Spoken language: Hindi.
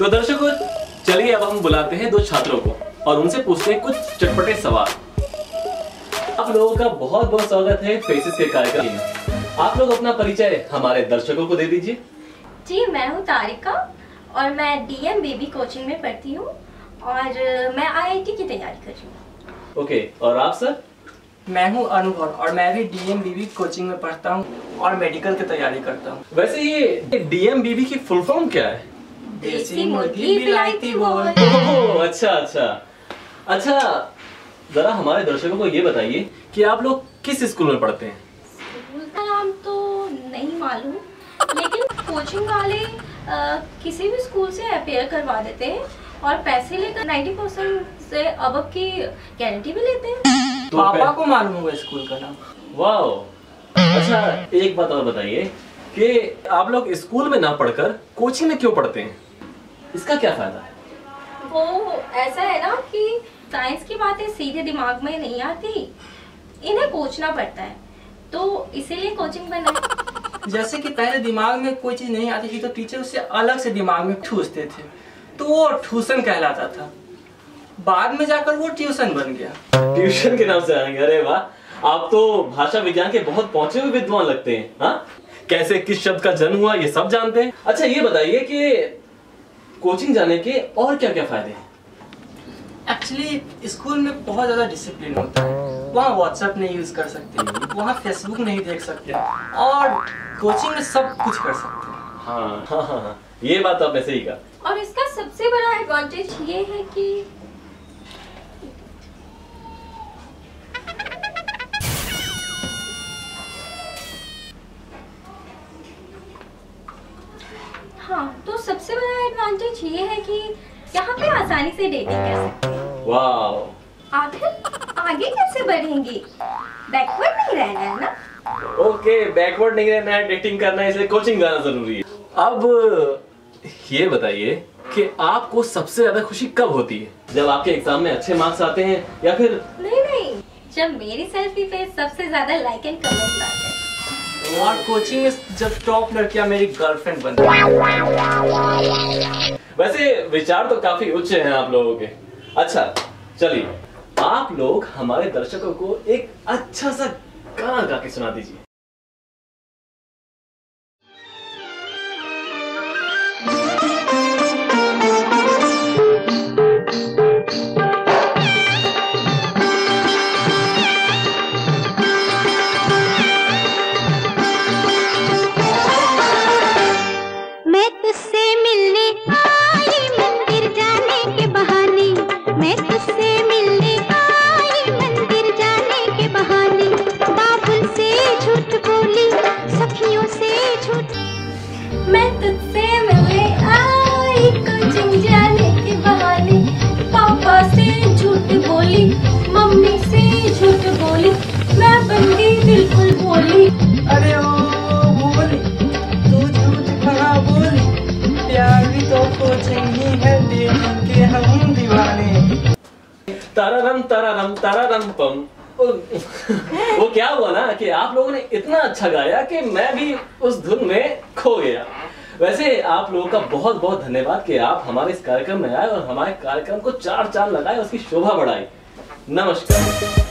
तो दर्शकों चलिए अब हम बुलाते हैं दो छात्रों को और उनसे पूछते हैं कुछ चटपटे सवाल। आप लोगों का बहुत बहुत स्वागत है फेसिस के कार्यक्रम में। आप लोग अपना परिचय हमारे दर्शकों को दे दीजिए। जी मैं हूँ तारिका और मैं डीएम बेबी कोचिंग में पढ़ती हूँ और मैं आईआईटी की तैयारी कर रही हूँ। ओके और आप सर? मैं हूँ अनुभव और मैं भी डीएम बीबी कोचिंग में पढ़ता हूँ और मेडिकल की तैयारी करता हूँ। वैसे ये डीएमबीबी की फुल फॉर्म क्या है? देसी मुर्गी विलायती बोल। ओह, अच्छा अच्छा। अच्छा जरा हमारे दर्शकों को ये बताइए कि आप लोग किस स्कूल में पढ़ते हैं? स्कूल का नाम तो नहीं मालूम लेकिन कोचिंग वाले किसी भी स्कूल से अपेयर करवा देते हैं और पैसे लेकर 90 परसेंट से अब की गारंटी भी लेते हैं। तो पापा को मालूम होगा स्कूल का नाम। वाह अच्छा एक बात और बताइए कि आप लोग स्कूल में ना पढ़कर कोचिंग में क्यों पढ़ते हैं? इसका क्या फ़ायदा? है वो ऐसा है ना कि साइंस की बातें सीधे दिमाग में नहीं आती इन्हें कोचना पड़ता है तो इसीलिए कोचिंग बना है। जैसे कि पहले दिमाग में कोई चीज़ नहीं आती थी तो टीचर उससे अलग से दिमाग में ठूसते थे तो वो ट्यूशन कहलाता था। बाद में जाकर वो ट्यूशन बन गया। ट्यूशन के नाम से आएँगे अरे वाह। आप तो भाषा विज्ञान के बहुत पहुँचे हुए विद्वान लगते हैं हाँ? कैसे किस शब्द का जन्म हुआ ये सब जानते हैं। अच्छा ये बताइए कि कोचिंग जाने के और क्या क्या फ़ायदे हैं? एक्चुअली स्कूल में बहुत ज़्यादा डिसिप्लिन होता है। वहाँ व्हाट्सएप नहीं यूज़ कर सकते वहाँ फेसबुक नहीं देख सकते और कोचिंग में सब कुछ कर सकते हैं। हाँ हाँ हाँ हाँ, ये बात आपने सही कहा। और इसका सबसे बड़ा एडवांटेज ये है कि एडवांटेज ये है कि यहाँ पे आसानी से डेटिंग कर सकते हैं। वाह आखिर आगे कैसे बढ़ेंगे? बैकवर्ड नहीं रहना है ना? ओके बैकवर्ड नहीं रहना है डेटिंग करना है इसलिए कोचिंग जाना ज़रूरी है। अब ये बताइए कि आपको सबसे ज़्यादा खुशी कब होती है? जब आपके एग्ज़ाम में अच्छे मार्क्स आते हैं या फिर नहीं नहीं। जब मेरी सेल्फी पे सबसे ज़्यादा लाइक एंड कमेंट आते हैं। और कोचिंग में जब टॉप लड़कियाँ मेरी गर्लफ्रेंड बन वैसे विचार तो काफ़ी उच्च हैं आप लोगों के। अच्छा चलिए। आप लोग हमारे दर्शकों को एक अच्छा सा गाना गा के सुना दीजिए। के हम दीवाने। तारारम तारारम तारारम पम। वो क्या हुआ ना कि आप लोगों ने इतना अच्छा गाया कि मैं भी उस धुन में खो गया। वैसे आप लोगों का बहुत बहुत धन्यवाद कि आप हमारे इस कार्यक्रम में आए और हमारे कार्यक्रम को चार चार लगाए उसकी शोभा बढ़ाई। नमस्कार।